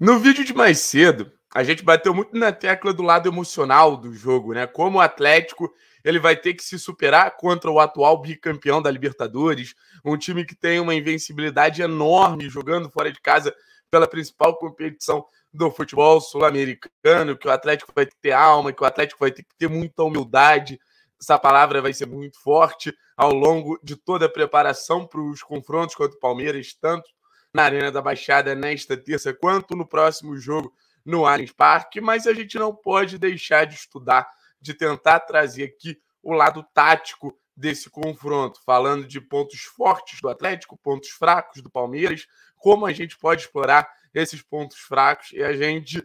No vídeo de mais cedo, a gente bateu muito na tecla do lado emocional do jogo, né? Como o Atlético ele vai ter que se superar contra o atual bicampeão da Libertadores, um time que tem uma invencibilidade enorme jogando fora de casa pela principal competição do futebol sul-americano, que o Atlético vai ter que ter alma, que o Atlético vai ter que ter muita humildade. Essa palavra vai ser muito forte ao longo de toda a preparação para os confrontos contra o Palmeiras, tanto na Arena da Baixada nesta terça, quanto no próximo jogo no Allianz Parque, mas a gente não pode deixar de estudar, de tentar trazer aqui o lado tático desse confronto, falando de pontos fortes do Atlético, pontos fracos do Palmeiras, como a gente pode explorar esses pontos fracos e a gente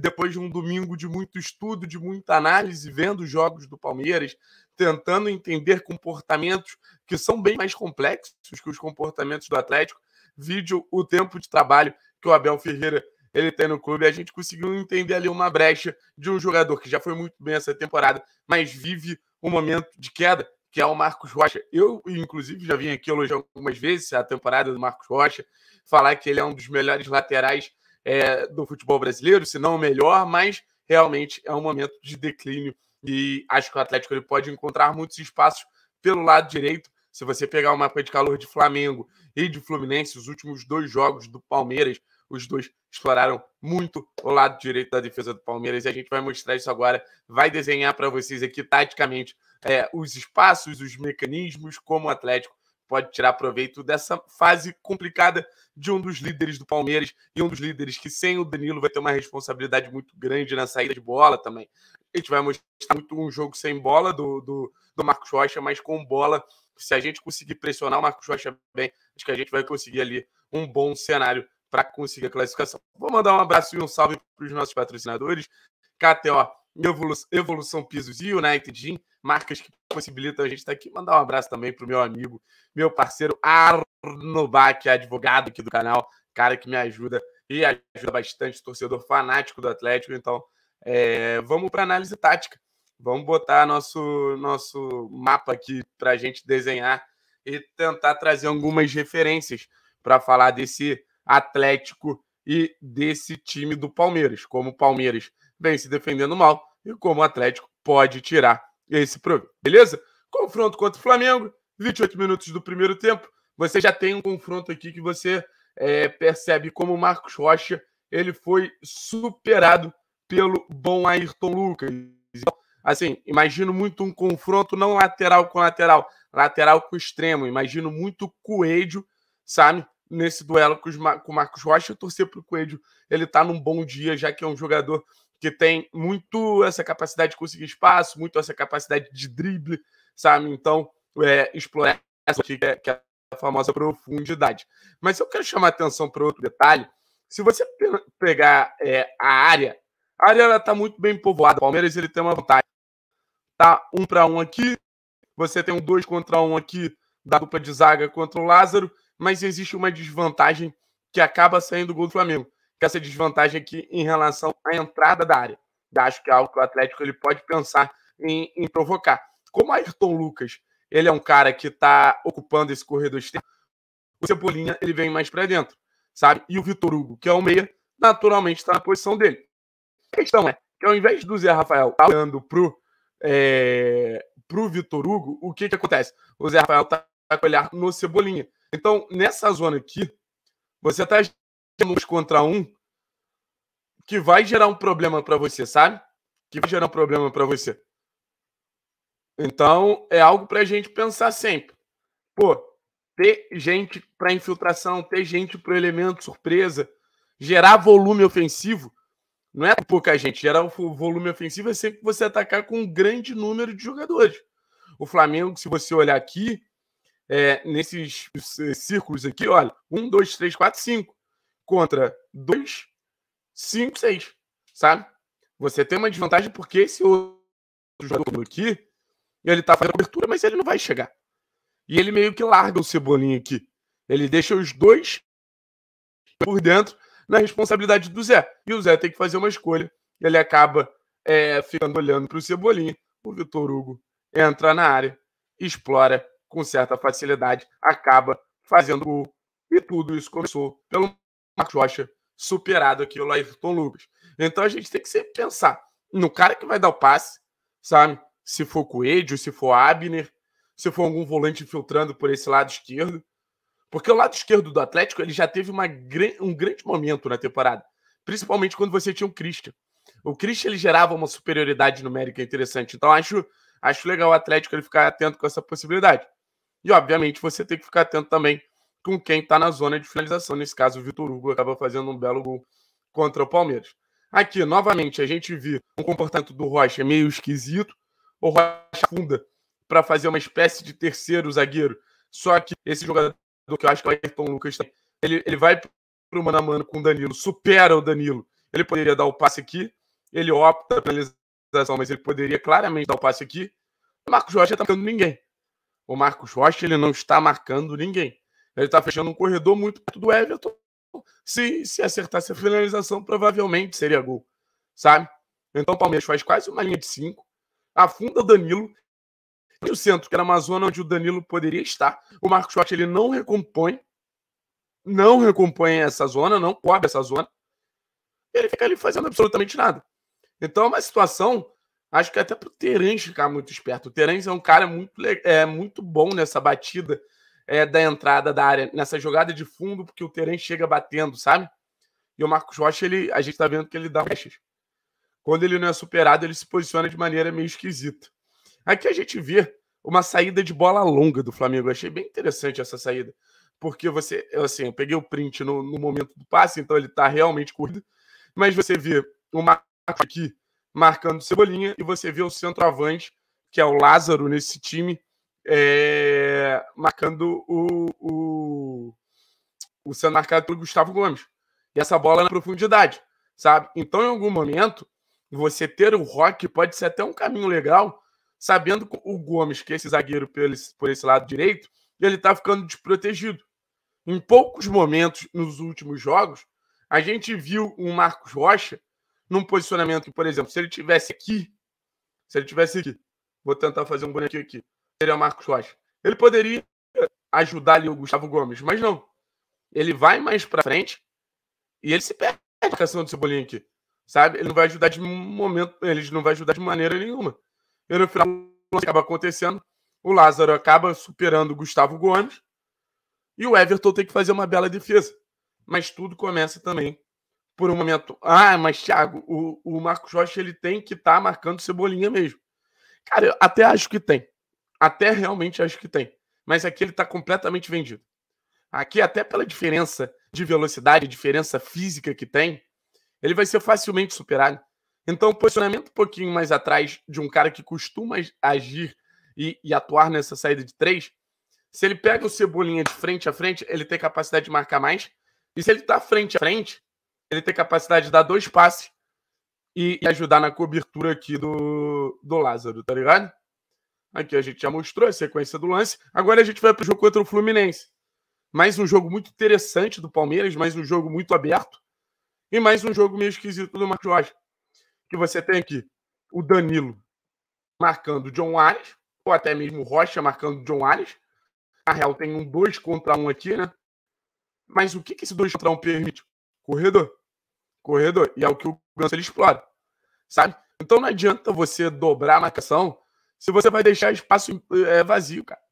depois de um domingo de muito estudo, de muita análise, vendo os jogos do Palmeiras, tentando entender comportamentos que são bem mais complexos que os comportamentos do Atlético, vídeo o tempo de trabalho que o Abel Ferreira ele tem no clube, a gente conseguiu entender ali uma brecha de um jogador que já foi muito bem essa temporada, mas vive um momento de queda, que é o Marcos Rocha. Eu, inclusive, já vim aqui elogiar algumas vezes a temporada do Marcos Rocha, falar que ele é um dos melhores laterais é, do futebol brasileiro, se não o melhor, mas realmente é um momento de declínio e acho que o Atlético ele pode encontrar muitos espaços pelo lado direito se você pegar o mapa de calor de Flamengo e de Fluminense, os últimos dois jogos do Palmeiras, os dois exploraram muito o lado direito da defesa do Palmeiras e a gente vai mostrar isso agora. Vai desenhar para vocês aqui taticamente é, os espaços, os mecanismos, como o Atlético pode tirar proveito dessa fase complicada de um dos líderes do Palmeiras e um dos líderes que, sem o Danilo, vai ter uma responsabilidade muito grande na saída de bola também. A gente vai mostrar muito um jogo sem bola do, do, do Marcos Rocha, mas com bola se a gente conseguir pressionar o Marcos Rocha bem, acho que a gente vai conseguir ali um bom cenário para conseguir a classificação. Vou mandar um abraço e um salve para os nossos patrocinadores. KTO, Evolução, Pisos e United Gym, marcas que possibilitam a gente estar aqui. Mandar um abraço também para o meu amigo, meu parceiro Arno Bach, advogado aqui do canal, cara que me ajuda e ajuda bastante, torcedor fanático do Atlético. Então, é, vamos para análise tática. Vamos botar nosso, nosso mapa aqui para a gente desenhar e tentar trazer algumas referências para falar desse Atlético e desse time do Palmeiras. Como o Palmeiras vem se defendendo mal e como o Atlético pode tirar esse problema. Beleza? Confronto contra o Flamengo, 28 minutos do primeiro tempo. Você já tem um confronto aqui que você é, percebe como o Marcos Rocha ele foi superado pelo bom Ayrton Lucas. Então, assim, imagino muito um confronto não lateral com lateral, lateral com extremo. Imagino muito Coelho, sabe? Nesse duelo com, com o Marcos Rocha, eu torcer para o Coelho. Ele tá num bom dia, já que é um jogador que tem muito essa capacidade de conseguir espaço, muito essa capacidade de drible, sabe? Então, é, explorar essa que é, que é a famosa profundidade. Mas eu quero chamar a atenção para outro detalhe. Se você pegar é, a área, a área está muito bem povoada. O Palmeiras ele tem uma vantagem tá um para um aqui, você tem um dois contra um aqui da dupla de zaga contra o Lázaro, mas existe uma desvantagem que acaba saindo do gol do Flamengo, que é essa desvantagem aqui em relação à entrada da área. Eu acho que é algo que o Atlético ele pode pensar em, em provocar. Como Ayrton Lucas, ele é um cara que está ocupando esse corredor externo, o Cebolinha ele vem mais para dentro, sabe? E o Vitor Hugo, que é o meia, naturalmente está na posição dele. A questão é que ao invés do Zé Rafael tá olhando pro é, para o Vitor Hugo, o que, que acontece? O Zé Rafael está com olhar no Cebolinha. Então, nessa zona aqui, você está uns contra um que vai gerar um problema para você, sabe? Que vai gerar um problema para você. Então, é algo para a gente pensar sempre. Pô, ter gente para infiltração, ter gente para o elemento surpresa, gerar volume ofensivo não é pouca gente. Gerar o volume ofensivo é sempre você atacar com um grande número de jogadores. O Flamengo, se você olhar aqui, é, nesses círculos aqui, olha, um, dois, três, quatro, cinco. Contra dois, cinco, seis. Sabe? Você tem uma desvantagem porque esse outro jogador aqui, ele tá fazendo cobertura, mas ele não vai chegar. E ele meio que larga o Cebolinha aqui. Ele deixa os dois por dentro na responsabilidade do Zé. E o Zé tem que fazer uma escolha. Ele acaba é, ficando olhando para o Cebolinha. O Vitor Hugo entra na área, explora com certa facilidade, acaba fazendo gol. E tudo isso começou pelo Marcos Rocha superado aqui o Laírton Lucas. Então a gente tem que sempre pensar no cara que vai dar o passe, sabe? Se for Coelho, se for Abner, se for algum volante filtrando por esse lado esquerdo. Porque o lado esquerdo do Atlético ele já teve uma, um grande momento na temporada. Principalmente quando você tinha o Christian. O Christian ele gerava uma superioridade numérica interessante. Então acho, acho legal o Atlético ele ficar atento com essa possibilidade. E obviamente você tem que ficar atento também com quem está na zona de finalização. Nesse caso, o Vitor Hugo acaba fazendo um belo gol contra o Palmeiras. Aqui, novamente, a gente viu um comportamento do Rocha meio esquisito. O Rocha funda para fazer uma espécie de terceiro zagueiro. Só que esse jogador que eu acho que o Ayrton Lucas ele, ele vai para o mano a mano com o Danilo, supera o Danilo. Ele poderia dar o passe aqui, ele opta pela finalização, mas ele poderia claramente dar o passe aqui. O Marcos Rocha está marcando ninguém. O Marcos Rocha ele não está marcando ninguém. Ele está fechando um corredor muito perto do Everton. Se, se acertasse a finalização, provavelmente seria gol. Sabe? Então o Palmeiras faz quase uma linha de cinco. Afunda o Danilo. O centro, que era uma zona onde o Danilo poderia estar. O Marcos Rocha ele não recompõe. Não recompõe essa zona, não cobre essa zona. Ele fica ali fazendo absolutamente nada. Então é uma situação, acho que até para o Terence ficar muito esperto. O Terence é um cara muito, é, muito bom nessa batida é, da entrada da área, nessa jogada de fundo, porque o Terem chega batendo, sabe? E o Marcos Rocha, ele, a gente tá vendo que ele dá brechas. Quando ele não é superado, ele se posiciona de maneira meio esquisita. Aqui a gente vê uma saída de bola longa do Flamengo. Eu achei bem interessante essa saída. Porque você, assim, eu peguei o print no, no momento do passe, então ele tá realmente curto. Mas você vê o aqui marcando Cebolinha e você vê o centroavante, que é o Lázaro nesse time, é, marcando o, o, o sendo marcado pelo Gustavo Gomes. E essa bola na profundidade, sabe? Então, em algum momento, você ter o Rock pode ser até um caminho legal, sabendo o Gomes, que é esse zagueiro por esse, por esse lado direito, ele tá ficando desprotegido. Em poucos momentos nos últimos jogos, a gente viu um Marcos Rocha num posicionamento que, por exemplo, se ele tivesse aqui, se ele tivesse aqui, vou tentar fazer um bonequinho aqui seria o Marcos Rocha. Ele poderia ajudar ali o Gustavo Gomes, mas não. Ele vai mais para frente e ele se perde a questão do Cebolinha aqui. Sabe? Ele não vai ajudar de momento, ele não vai ajudar de maneira nenhuma. E no final acaba acontecendo, o Lázaro acaba superando o Gustavo Gomes e o Everton tem que fazer uma bela defesa. Mas tudo começa também por um momento. Ah, mas Thiago, o, o Marcos Rocha ele tem que estar tá marcando Cebolinha mesmo. Cara, eu até acho que tem. Até realmente acho que tem. Mas aqui ele está completamente vendido. Aqui, até pela diferença de velocidade, diferença física que tem, ele vai ser facilmente superado. Então, posicionamento um pouquinho mais atrás de um cara que costuma agir e, e, atuar nessa saída de três, se ele pega o Cebolinha de frente a frente, ele tem capacidade de marcar mais. E se ele está frente a frente, ele tem capacidade de dar dois passes e, e ajudar na cobertura aqui do, do Lázaro, tá ligado? Aqui a gente já mostrou a sequência do lance. Agora a gente vai para o jogo contra o Fluminense. Mais um jogo muito interessante do Palmeiras, mais um jogo muito aberto. E mais um jogo meio esquisito do Marcos Rocha. Que você tem aqui o Danilo marcando John Ares, ou até mesmo o Rocha marcando John Ares. Na real, tem um 2 contra 1 um aqui, né? Mas o que, que esse 2 contra 1 um permite? Corredor. Corredor. E é o que o Ganso ele explora. Sabe? Então não adianta você dobrar a marcação se você vai deixar espaço é, vazio, cara.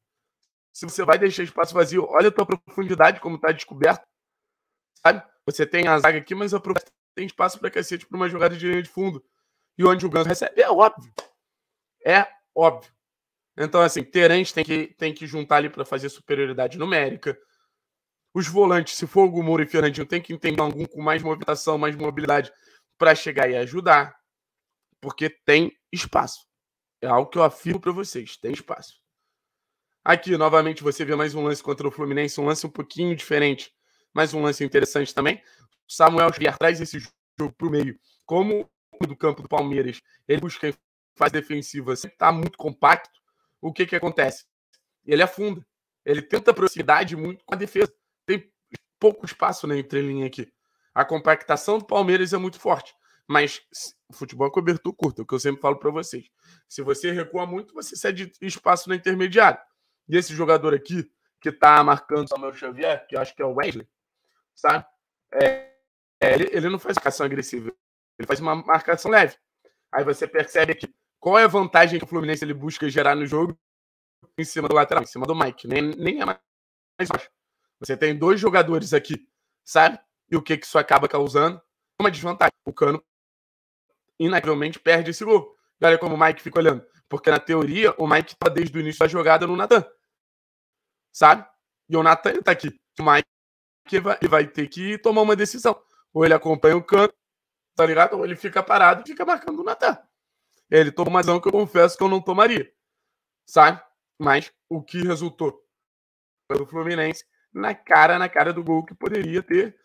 Se você vai deixar espaço vazio, olha a tua profundidade como tá descoberto. Sabe? Você tem a zaga aqui, mas a tem espaço para cacete para uma jogada de linha de fundo. E onde o Ganso recebe, é óbvio. É óbvio. Então, assim, Terence tem que, tem que juntar ali para fazer superioridade numérica. Os volantes, se for o Gumuro e Fernandinho, tem que entender algum com mais movimentação, mais mobilidade para chegar e ajudar. Porque tem espaço. É algo que eu afirmo para vocês. Tem espaço. Aqui, novamente, você vê mais um lance contra o Fluminense, um lance um pouquinho diferente, mas um lance interessante também. Samuel Xavier traz esse jogo para o meio. Como do campo do Palmeiras, ele busca fase defensiva, está muito compacto. O que, que acontece? Ele afunda. Ele tenta proximidade muito com a defesa. Tem pouco espaço na entrelinha aqui. A compactação do Palmeiras é muito forte. Mas futebol é cobertura curta, é o que eu sempre falo para vocês. Se você recua muito, você cede espaço na intermediária. E esse jogador aqui, que tá marcando o Samuel Xavier, que eu acho que é o Wesley, sabe? É, é, ele, ele não faz marcação agressiva, ele faz uma marcação leve. Aí você percebe que qual é a vantagem que o Fluminense ele busca gerar no jogo em cima do lateral, em cima do Mike. Nem, nem é mais baixo. Você tem dois jogadores aqui, sabe? E o que, que isso acaba causando? Uma desvantagem. O Cano, inacreditavelmente, perde esse gol. E olha como o Mike fica olhando. Porque, na teoria, o Mike tá desde o início da jogada no Natan. Sabe? E o Natan tá aqui. O Mike vai, vai ter que tomar uma decisão. Ou ele acompanha o Cano, tá ligado? Ele fica parado e fica marcando o Natan. Ele toma uma decisão que eu confesso que eu não tomaria. Sabe? Mas o que resultou pelo Fluminense na cara, na cara do gol que poderia ter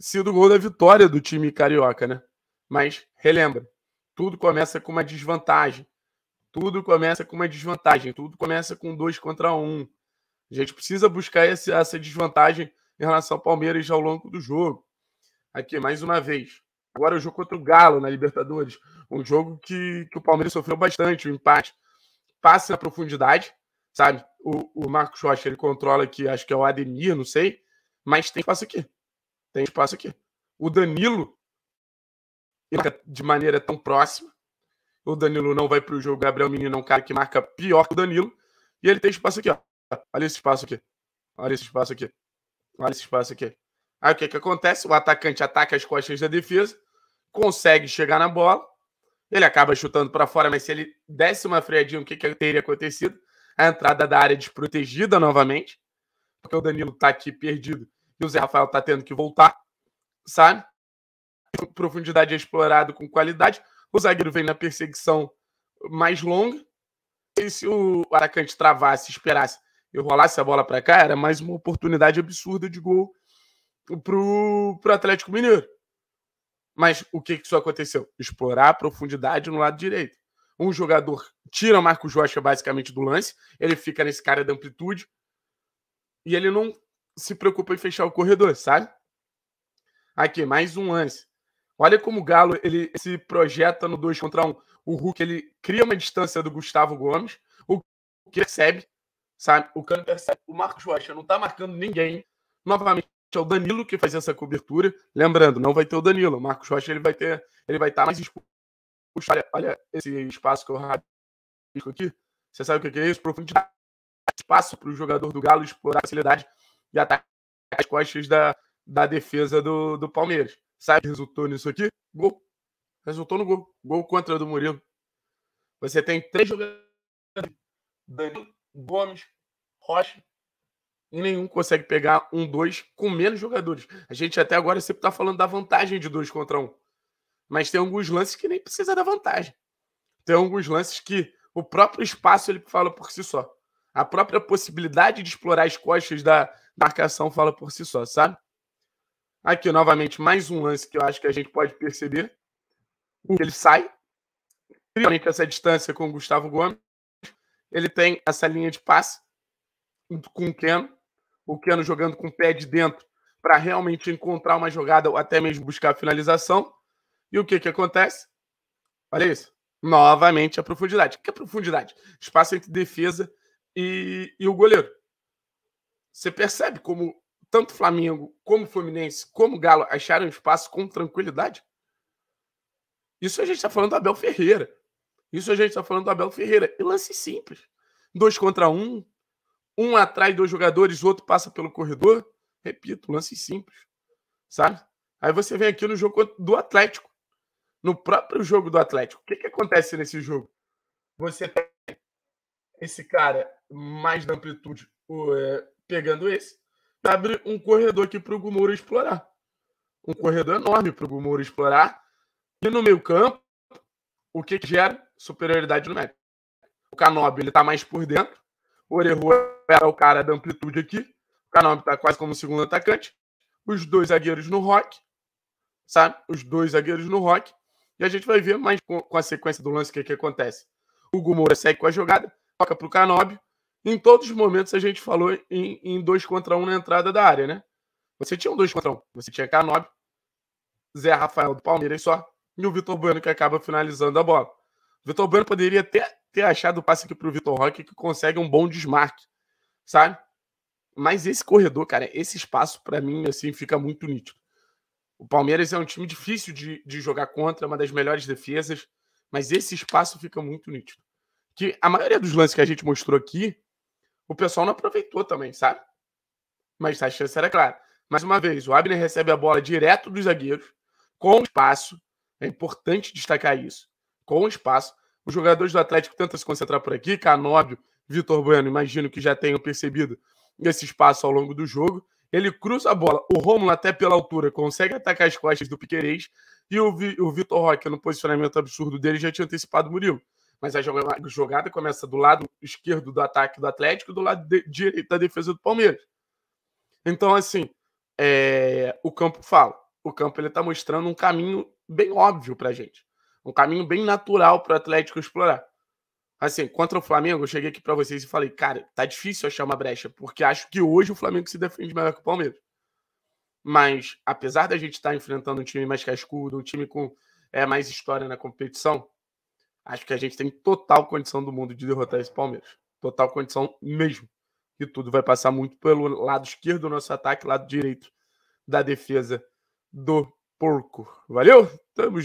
sido o gol da vitória do time carioca, né? Mas relembra, tudo começa com uma desvantagem. Tudo começa com uma desvantagem. Tudo começa com dois contra um. A gente precisa buscar esse, essa desvantagem em relação ao Palmeiras ao longo do jogo. Aqui, mais uma vez. Agora o jogo contra o Galo na Libertadores. Um jogo que, que o Palmeiras sofreu bastante, o um empate. Passa na profundidade, sabe? O, o Marcos Rocha, ele controla aqui, acho que é o Ademir, não sei, mas tem espaço aqui. Tem espaço aqui. O Danilo, de maneira tão próxima. O Danilo não vai para o jogo. Gabriel Menino é um cara que marca pior que o Danilo. E ele tem espaço aqui, ó. Olha esse espaço aqui. Olha esse espaço aqui. Olha esse espaço aqui. Aí o que, que acontece? O atacante ataca as costas da defesa, consegue chegar na bola, ele acaba chutando para fora, mas se ele desse uma freadinha, o que, que teria acontecido? a entrada da área desprotegida novamente, porque o Danilo tá aqui perdido e o Zé Rafael tá tendo que voltar, sabe? Profundidade é explorado com qualidade. O zagueiro vem na perseguição mais longa. E se o atacante travasse, esperasse e rolasse a bola para cá, era mais uma oportunidade absurda de gol pro, pro Atlético Mineiro. Mas o que, que isso aconteceu? Explorar a profundidade no lado direito um jogador tira o Marcos Rocha basicamente do lance, ele fica nesse cara da amplitude e ele não se preocupa em fechar o corredor, sabe? Aqui, mais um lance. Olha como o Galo ele se projeta no 2 contra 1. Um. O Hulk ele cria uma distância do Gustavo Gomes, o que percebe, sabe? O Cano percebe. O Marcos Rocha não tá marcando ninguém. Novamente é o Danilo que faz essa cobertura. Lembrando, não vai ter o Danilo. O Marcos Rocha ele vai ter, ele vai estar tá mais exposto olha, olha esse espaço que eu rabisco aqui. Você sabe o que é isso? Profundidade. Espaço para o jogador do Galo explorar a facilidade e atacar as costas da, da defesa do, do Palmeiras. Sabe resultou nisso aqui? Gol. Resultou no gol. Gol contra do Murilo. Você tem três jogadores. Danilo, Gomes, Rocha. E nenhum consegue pegar um dois com menos jogadores. A gente até agora sempre está falando da vantagem de dois contra um. Mas tem alguns lances que nem precisa da vantagem. Tem alguns lances que o próprio espaço ele fala por si só. A própria possibilidade de explorar as costas da marcação fala por si só, sabe? Aqui, novamente, mais um lance que eu acho que a gente pode perceber. Ele sai, principalmente essa distância com o Gustavo Gomes. Ele tem essa linha de passe com o Keno. O Keno jogando com o pé de dentro para realmente encontrar uma jogada ou até mesmo buscar a finalização. E o que, que acontece? Olha isso. Novamente a profundidade. O que é profundidade? Espaço entre defesa e, e o goleiro. Você percebe como tanto Flamengo, como Fluminense, como Galo acharam espaço com tranquilidade? Isso a gente está falando do Abel Ferreira. Isso a gente está falando do Abel Ferreira. E lance simples. Dois contra um. Um atrás dois jogadores, o outro passa pelo corredor. Repito, lance simples. Sabe? Aí você vem aqui no jogo do Atlético no próprio jogo do Atlético. O que, que acontece nesse jogo? Você tem esse cara mais da amplitude é, pegando esse, abre um corredor aqui para o Gumura explorar. Um corredor enorme para o Gumura explorar. E no meio campo, o que, que gera? Superioridade numérica. O Canobi ele está mais por dentro. O Orejo era o cara da amplitude aqui. O Canobi está quase como segundo atacante. Os dois zagueiros no rock. Sabe? Os dois zagueiros no rock. E a gente vai ver mais com, a sequência do lance o que, que acontece. O Gumora segue com a jogada, toca para o. Em todos os momentos a gente falou em, em dois contra um na entrada da área, né? Você tinha um dois contra um. Você tinha Canóbio, Zé Rafael do Palmeiras só, e o Vitor Bueno que acaba finalizando a bola. Vitor Bueno poderia ter, ter achado o passe aqui para o Vitor Roque que consegue um bom desmarque, sabe? Mas esse corredor, cara, esse espaço, para mim, assim, fica muito nítido. O Palmeiras é um time difícil de, de jogar contra, uma das melhores defesas, mas esse espaço fica muito nítido. Que a maioria dos lances que a gente mostrou aqui, o pessoal não aproveitou também, sabe? Mas a chance era clara. Mais uma vez, o Abner recebe a bola direto dos zagueiros, com espaço. É importante destacar isso. Com espaço. Os jogadores do Atlético tentam se concentrar por aqui. Canóbio, Vitor Bueno, imagino que já tenham percebido esse espaço ao longo do jogo. Ele cruza a bola. O Romulo, até pela altura, consegue atacar as costas do Piquerez. E o, Vi, o Vitor Roque, no posicionamento absurdo dele, já tinha antecipado o Murilo. Mas a jogada começa do lado esquerdo do ataque do Atlético do lado de, direito da defesa do Palmeiras. Então, assim, é, o campo fala. O campo ele está mostrando um caminho bem óbvio para gente. Um caminho bem natural para o Atlético explorar. Assim, contra o Flamengo, eu cheguei aqui para vocês e falei, cara, tá difícil achar uma brecha, porque acho que hoje o Flamengo se defende melhor que o Palmeiras. Mas, apesar da gente estar tá enfrentando um time mais cascudo, um time com é, mais história na competição, acho que a gente tem total condição do mundo de derrotar esse Palmeiras. Total condição mesmo que tudo vai passar muito pelo lado esquerdo do nosso ataque, lado direito da defesa do porco. Valeu? Tamo junto.